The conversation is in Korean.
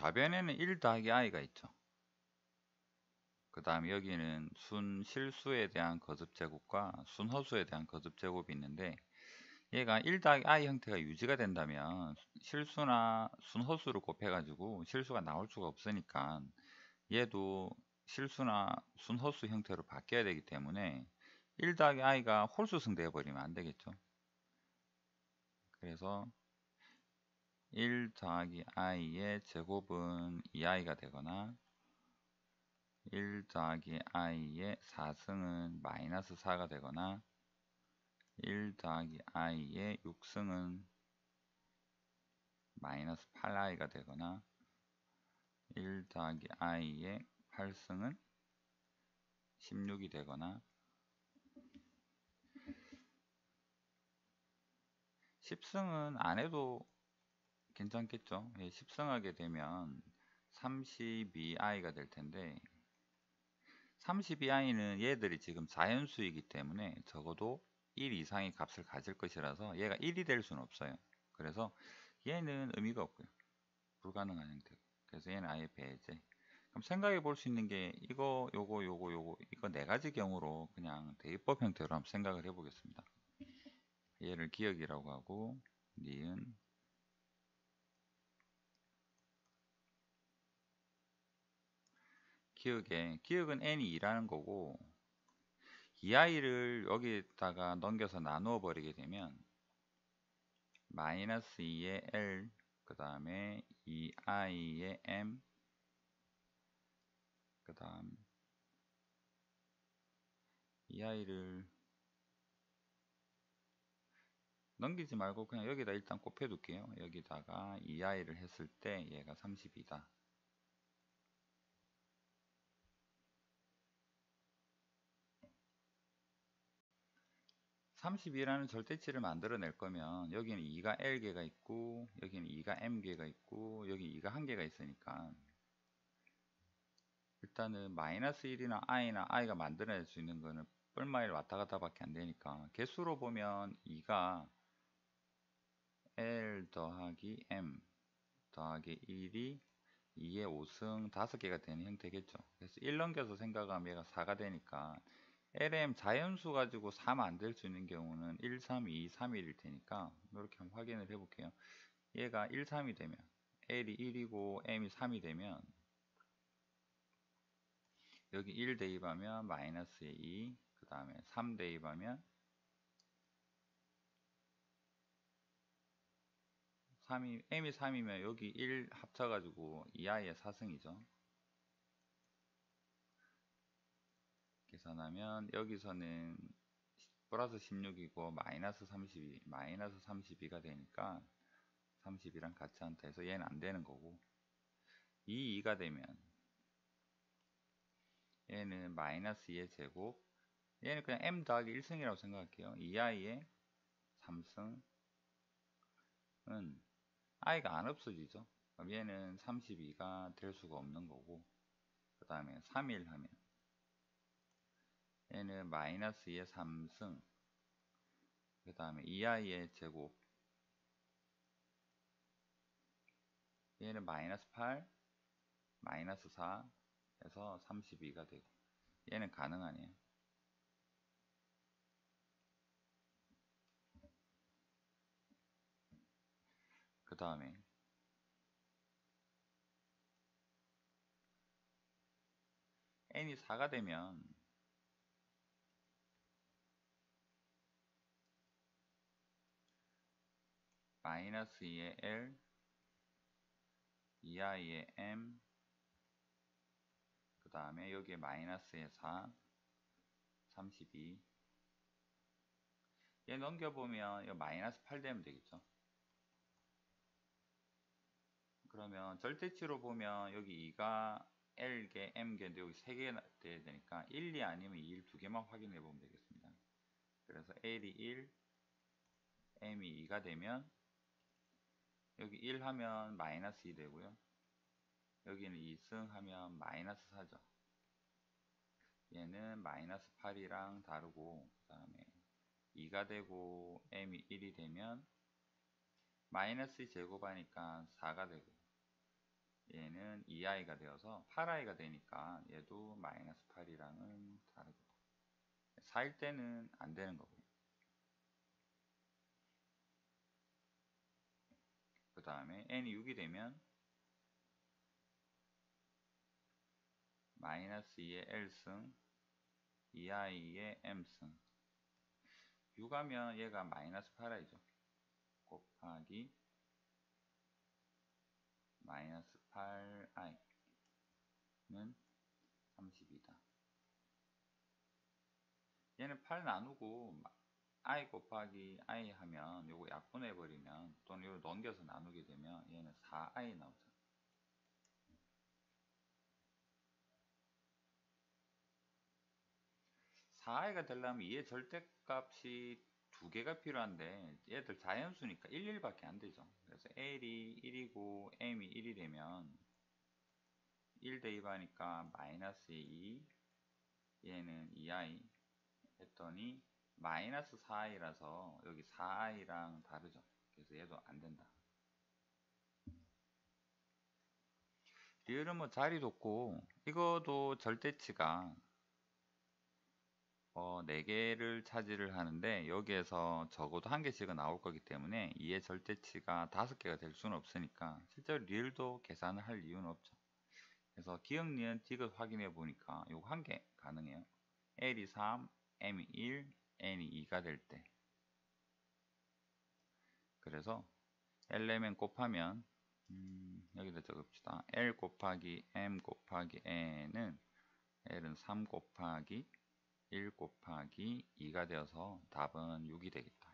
좌변에는 1 더하기 i가 있죠. 그 다음에 여기는 순 실수에 대한 거듭 제곱과 순 허수에 대한 거듭 제곱이 있는데 얘가 1 더하기 i 형태가 유지가 된다면 실수나 순 허수를 곱해 가지고 실수가 나올 수가 없으니까 얘도 실수나 순 허수 형태로 바뀌어야 되기 때문에 1 더하기 i가 홀수승 되어 버리면 안 되겠죠 그래서 1 더하기 i의 제곱은 2i가 되거나 1 더하기 i의 4승은 마이너스 4가 되거나 1 더하기 i의 6승은 마이너스 8i가 되거나 1 더하기 i의 8승은 16이 되거나 10승은 안 해도 괜찮겠죠. 10승하게 예, 되면 32i가 될 텐데 32i는 얘들이 지금 자연수이기 때문에 적어도 1 이상의 값을 가질 것이라서 얘가 1이 될 수는 없어요. 그래서 얘는 의미가 없고요. 불가능한 형태고. 그래서 얘는 아예 배제. 그럼 생각해 볼 수 있는 게 이거, 요거, 요거, 요거, 이거 네 가지 경우로 그냥 대입법 형태로 한번 생각을 해 보겠습니다. 얘를 기억이라고 하고, 니은, 기억에 기억은 n이 2라는 거고 이 아이를 여기다가 넘겨서 나누어 버리게 되면 마이너스 2의 l 그 다음에 2i의 m 그 다음 이 아이를 넘기지 말고 그냥 여기다 일단 곱해 둘게요. 여기다가 이 아이를 했을 때 얘가 30이다 32라는 절대치를 만들어낼 거면 여기는 2가 L개가 있고 여기는 2가 M개가 있고 여기 2가 1개가 있으니까. 일단은 마이너스 1이나 i나 i가 만들어낼 수 있는 거는 뿔마일 왔다 갔다 밖에 안 되니까 개수로 보면 2가 L 더하기 M 더하기 1이 2의 5승 5개가 되는 형태겠죠. 그래서 1 넘겨서 생각하면 얘가 4가 되니까 LM 자연수 가지고 3 만들 수 있는 경우는 1, 3, 2, 3, 1일 테니까 이렇게 한번 확인을 해 볼게요. 얘가 1, 3이 되면 L이 1이고 M이 3이 되면 여기 1 대입하면 마이너스 2, 그 다음에 3 대입하면 3이, M이 3이면 여기 1 합쳐가지고 2i의 4승이죠. 계산하면 여기서는 플러스 16이고 마이너스 32 마이너스 32가 되니까 30이랑 같이 한다 해서 얘는 안 되는 거고 이 2가 되면 얘는 마이너스 2의 제곱 얘는 그냥 m 더하기 1승이라고 생각할게요. 2i의 3승은 i가 안 없어지죠. 그럼 얘는 32가 될 수가 없는 거고 그 다음에 3일 하면 얘는 마이너스 2의 3승 그 다음에 2i의 제곱 얘는 마이너스 8 마이너스 4 해서 32가 되고 얘는 가능하네요? 그 다음에 n이 4가 되면 마이너스 2의 L 2i의 M 그 다음에 여기에 마이너스의 4 32 얘 넘겨보면 이거 마이너스 8 되면 되겠죠? 그러면 절대치로 보면 여기 2가 L개, M개인데 여기 3개 돼야 되니까 1, 2 아니면 2, 1 두 개만 확인해 보면 되겠습니다. 그래서 L이 1, M이 2가 되면 여기 1 하면 마이너스 2 되고요. 여기는 2승 하면 마이너스 4죠. 얘는 마이너스 8이랑 다르고 그 다음에 2가 되고 m이 1이 되면 마이너스 제곱하니까 4가 되고 얘는 2i가 되어서 8i가 되니까 얘도 마이너스 8이랑은 다르겠다. 4일 때는 안 되는 거고요. 그 다음에 n이 6이 되면 마이너스 2의 L승 2i의 M승 6하면 얘가 마이너스 8i죠. 곱하기 마이너스 8i는 32다. 얘는 8 나누고 i 곱하기 i 하면 요거 약분해 버리면 또는 요거 넘겨서 나누게 되면 얘는 4i 나오죠. (4i가) 되려면 2의 절대값이 두 개가 필요한데 얘들 자연수니까 1, 1밖에 안 되죠. 그래서 L이 1이고 M이 1이 되면 1 대입하니까 마이너스 2 얘는 2i 했더니 마이너스 4i라서 여기 4i랑 다르죠. 그래서 얘도 안 된다. 리을은 뭐 자리 뒀고 이것도 절대치가 어, 4개를 차지를 하는데 여기에서 적어도 한 개씩은 나올 거기 때문에 2의 절대치가 5개가 될 수는 없으니까 실제로 리을도 계산을 할 이유는 없죠. 그래서 기억, 니은, 디귿 확인해 보니까 요거 한 개 가능해요. L이 3, M이 1, N이 2가 될 때. 그래서 Lm 곱하면 음, 여기다 적읍시다. L 곱하기 M 곱하기 N은 L은 3 곱하기 1 곱하기 2가 되어서 답은 6이 되겠다.